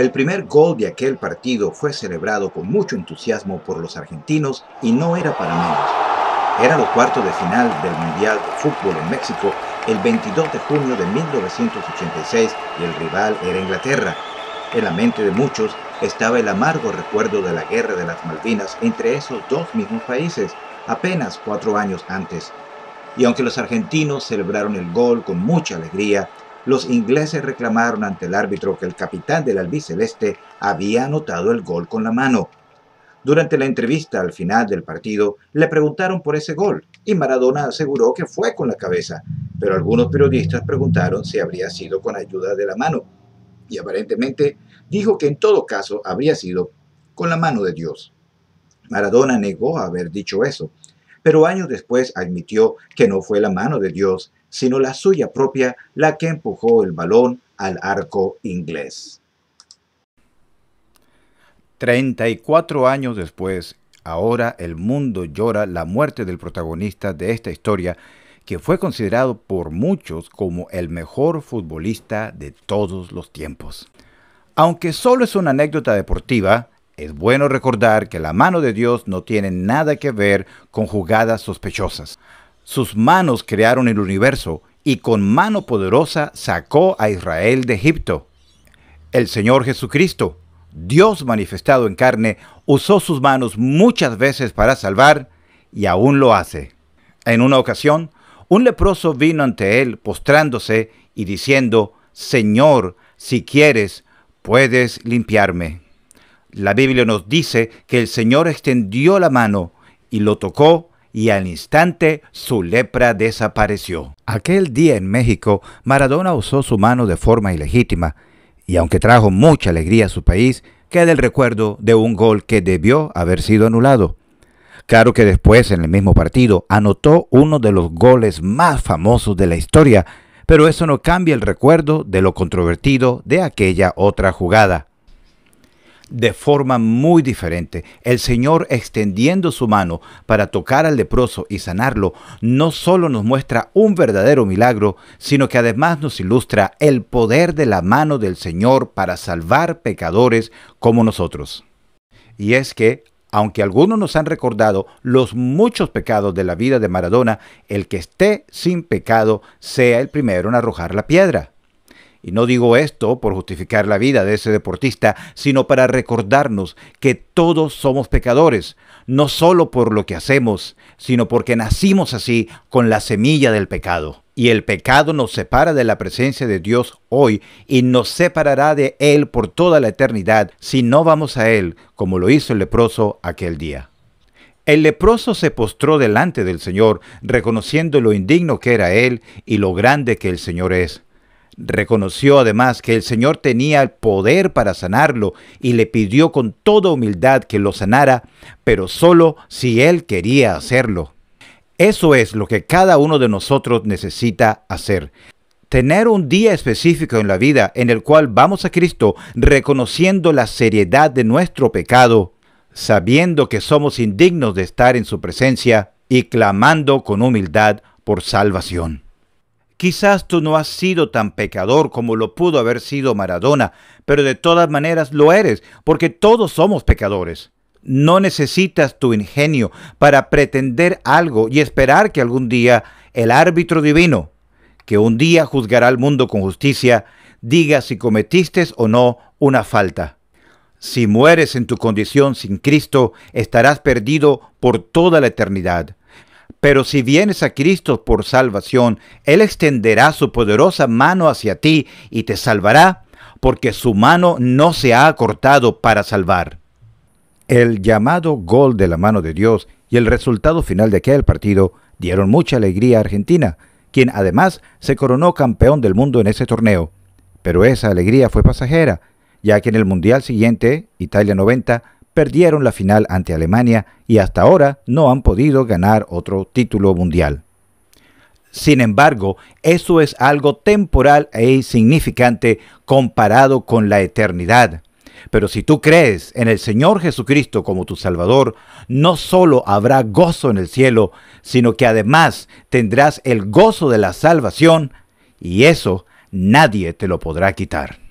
El primer gol de aquel partido fue celebrado con mucho entusiasmo por los argentinos y no era para menos. Era los cuartos de final del Mundial de Fútbol en México el 22 de junio de 1986 y el rival era Inglaterra. En la mente de muchos estaba el amargo recuerdo de la guerra de las Malvinas entre esos dos mismos países, apenas cuatro años antes. Y aunque los argentinos celebraron el gol con mucha alegría, los ingleses reclamaron ante el árbitro que el capitán del albiceleste había anotado el gol con la mano. Durante la entrevista al final del partido le preguntaron por ese gol y Maradona aseguró que fue con la cabeza, pero algunos periodistas preguntaron si habría sido con ayuda de la mano y aparentemente dijo que en todo caso habría sido con la mano de Dios. Maradona negó haber dicho eso, pero años después admitió que no fue la mano de Dios, sino la suya propia la que empujó el balón al arco inglés. 34 años después, ahora el mundo llora la muerte del protagonista de esta historia, que fue considerado por muchos como el mejor futbolista de todos los tiempos. Aunque solo es una anécdota deportiva, es bueno recordar que la mano de Dios no tiene nada que ver con jugadas sospechosas. Sus manos crearon el universo y con mano poderosa sacó a Israel de Egipto. El Señor Jesucristo, Dios manifestado en carne, usó sus manos muchas veces para salvar y aún lo hace. En una ocasión, un leproso vino ante él postrándose y diciendo, Señor, si quieres, puedes limpiarme. La Biblia nos dice que el Señor extendió la mano y lo tocó y al instante su lepra desapareció. Aquel día en México, Maradona usó su mano de forma ilegítima y aunque trajo mucha alegría a su país, queda el recuerdo de un gol que debió haber sido anulado. Claro que después, en el mismo partido, anotó uno de los goles más famosos de la historia, pero eso no cambia el recuerdo de lo controvertido de aquella otra jugada de forma muy diferente. El Señor extendiendo su mano para tocar al leproso y sanarlo, no solo nos muestra un verdadero milagro, sino que además nos ilustra el poder de la mano del Señor para salvar pecadores como nosotros. Y es que, aunque algunos nos han recordado los muchos pecados de la vida de Maradona, el que esté sin pecado sea el primero en arrojar la piedra. Y no digo esto por justificar la vida de ese deportista, sino para recordarnos que todos somos pecadores, no solo por lo que hacemos, sino porque nacimos así con la semilla del pecado. Y el pecado nos separa de la presencia de Dios hoy y nos separará de Él por toda la eternidad si no vamos a Él como lo hizo el leproso aquel día. El leproso se postró delante del Señor, reconociendo lo indigno que era Él y lo grande que el Señor es. Reconoció además que el Señor tenía el poder para sanarlo y le pidió con toda humildad que lo sanara, pero solo si él quería hacerlo. Eso es lo que cada uno de nosotros necesita hacer. Tener un día específico en la vida en el cual vamos a Cristo reconociendo la seriedad de nuestro pecado, sabiendo que somos indignos de estar en su presencia y clamando con humildad por salvación. Quizás tú no has sido tan pecador como lo pudo haber sido Maradona, pero de todas maneras lo eres, porque todos somos pecadores. No necesitas tu ingenio para pretender algo y esperar que algún día el árbitro divino, que un día juzgará al mundo con justicia, diga si cometiste o no una falta. Si mueres en tu condición sin Cristo, estarás perdido por toda la eternidad. Pero si vienes a Cristo por salvación, Él extenderá su poderosa mano hacia ti y te salvará, porque su mano no se ha acortado para salvar. El llamado gol de la mano de Dios y el resultado final de aquel partido dieron mucha alegría a Argentina, quien además se coronó campeón del mundo en ese torneo. Pero esa alegría fue pasajera, ya que en el Mundial siguiente, Italia 90, perdieron la final ante Alemania y hasta ahora no han podido ganar otro título mundial. Sin embargo, eso es algo temporal e insignificante comparado con la eternidad. Pero si tú crees en el Señor Jesucristo como tu Salvador, no solo habrá gozo en el cielo, sino que además tendrás el gozo de la salvación, y eso nadie te lo podrá quitar.